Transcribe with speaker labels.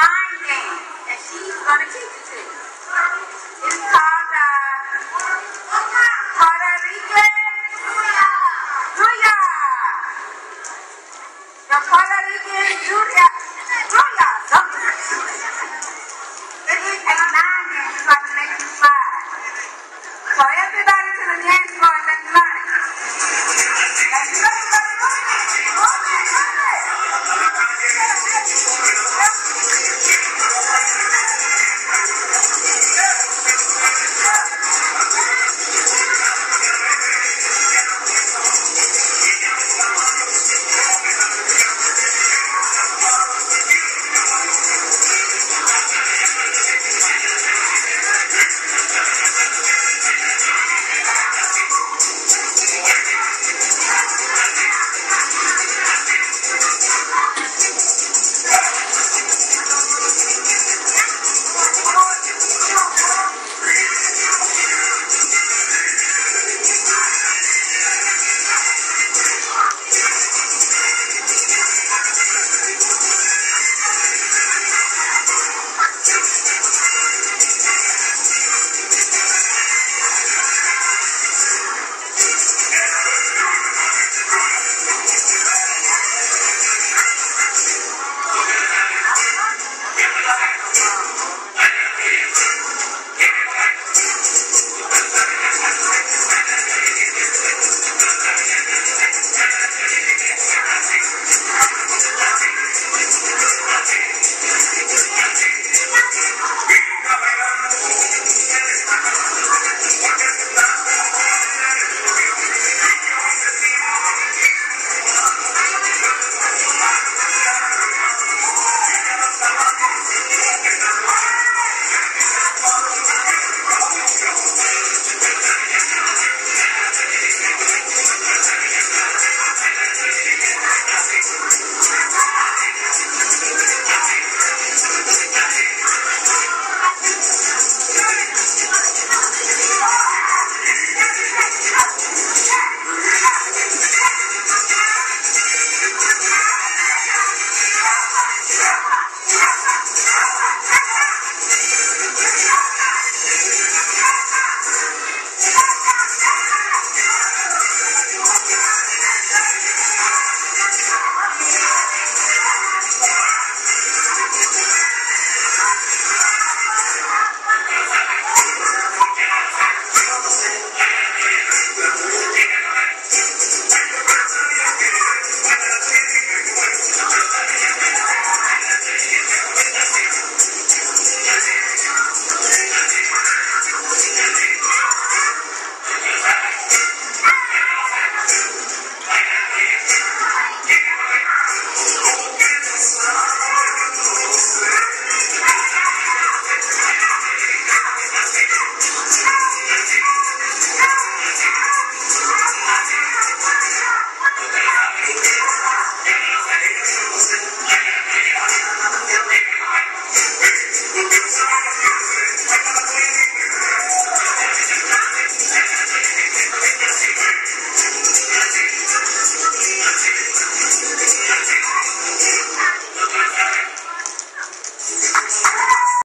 Speaker 1: Mind game that she's going to teach you to. It's called uh, Puerto Rican Trulla. The Puerto Rican Trulla. Trulla.